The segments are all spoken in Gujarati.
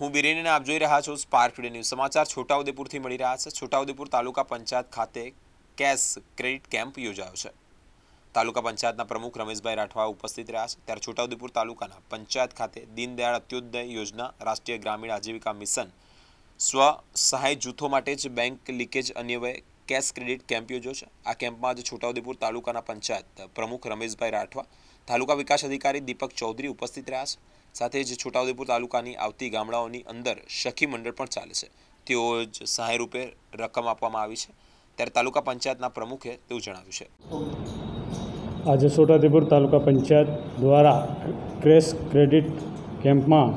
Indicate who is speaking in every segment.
Speaker 1: હું બિરેનીને આપ જોઈ રહ્યા છો સ્પાર્ક ટુડે ન્યૂઝ સમાચાર છોટાઉદેપુરથી મળી રહ્યા છે. છોટાઉદેપુર તાલુકા પંચાયત ખાતે કેશ ક્રેડિટ કેમ્પ યોજાયો છે. તાલુકા પંચાયતના પ્રમુખ રમેશભાઈ રાઠવા ઉપસ્થિત રહ્યા છે. ત્યારે છોટાઉદેપુર તાલુકાના પંચાયત ખાતે દીનદયાળ અંત્યોદય યોજના રાષ્ટ્રીય ગ્રામીણ આજીવિકા મિશન સ્વ સહાય જૂથો માટે જ બેંક લીકેજ અન્યવય કેશ ક્રેડિટ કેમ્પ યોજ્યો છે. આ કેમ્પમાં આજે છોટાઉદેપુર તાલુકાના પંચાયત પ્રમુખ રમેશભાઈ રાઠવા, તાલુકા વિકાસ અધિકારી દીપક ચૌધરી ઉપસ્થિત રહ્યા છે. સાથે જ છોટાઉદેપુર તાલુકાની આવતી ગામડાઓની અંદર સખી મંડળ પણ ચાલે છે. તેઓ જ સહાય રૂપે રકમ આપવામાં આવી છે. ત્યારે તાલુકા પંચાયતના પ્રમુખે તેવું જણાવ્યું છે.
Speaker 2: આજે છોટાઉદેપુર તાલુકા પંચાયત દ્વારા ક્રેશ ક્રેડિટ કેમ્પમાં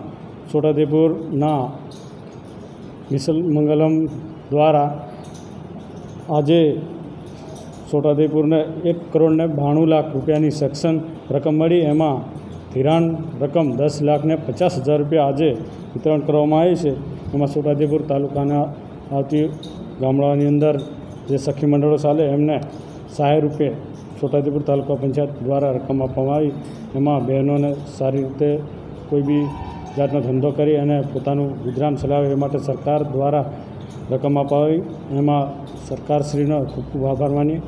Speaker 2: છોટાઉદેપુરના મિસલ મંગલમ દ્વારા આજે છોટાઉદેપુરને એક કરોડને બાણું લાખ રૂપિયાની સેક્શન રકમ મળી. એમાં ધિરાણ રકમ દસ લાખને પચાસ હજાર રૂપિયા આજે વિતરણ કરવામાં આવી છે. એમાં છોટાઉદેપુર તાલુકાના આવતી ગામડાઓની અંદર જે સખી મંડળો ચાલે, એમને સહાય રૂપે છોટાઉદેપુર તાલુકા પંચાયત દ્વારા રકમ આપવામાં આવી. એમાં બહેનોને સારી રીતે કોઈ બી જાતનો ધંધો કરી અને પોતાનું ગુજરાન ચલાવે એ માટે સરકાર દ્વારા રકમ અપાવી. એમાં સરકારશ્રીનો ખૂબ ખૂબ આભાર માનીએ